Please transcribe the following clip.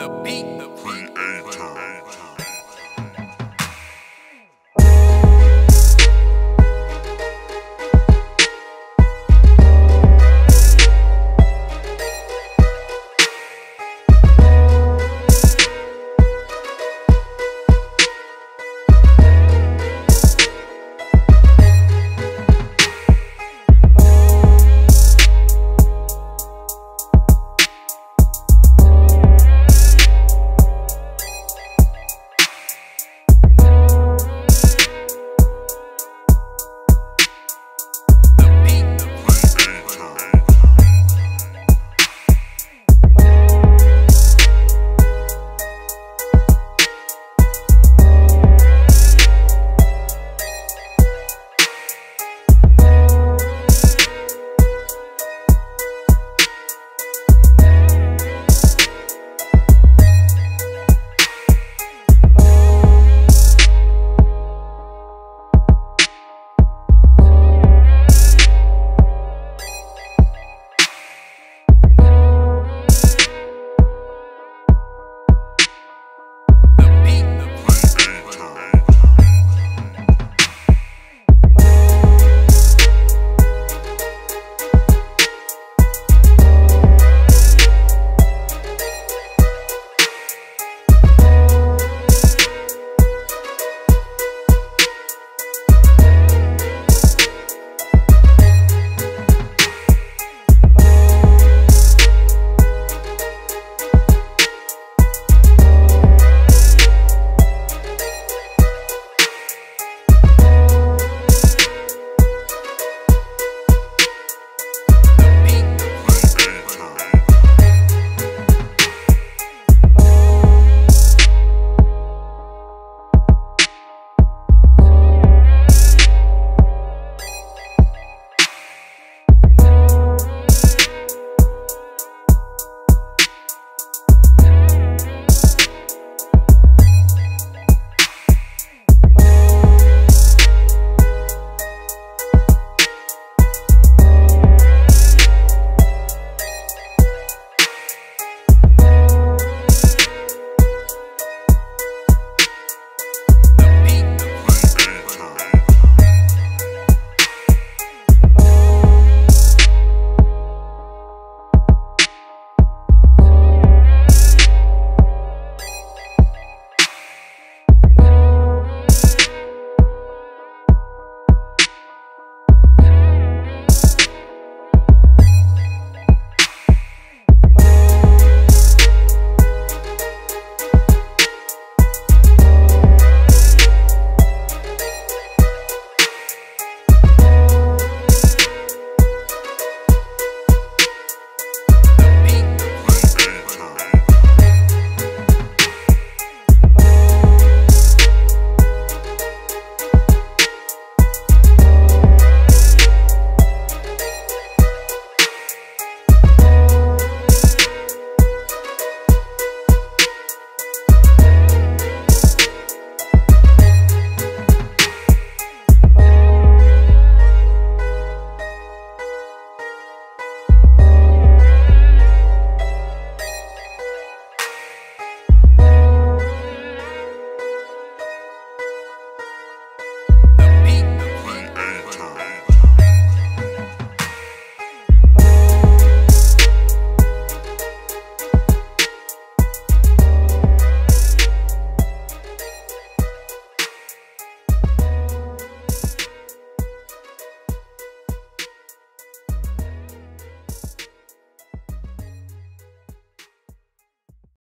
The beat, the creator.